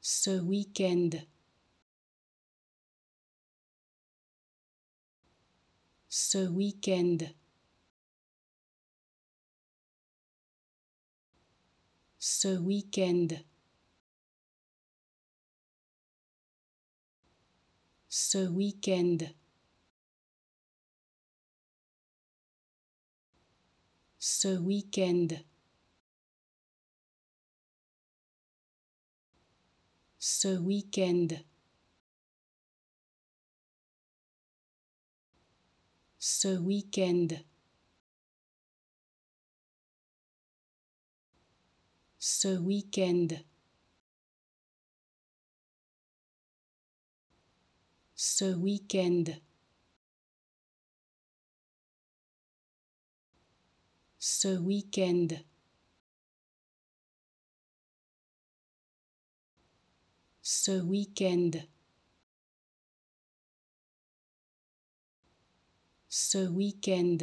ce week-end, ce week-end, ce week-end, ce week-end, ce week-end. Ce week-end, ce week-end, ce week-end, ce week-end, ce week-end. Ce week-end, ce week-end.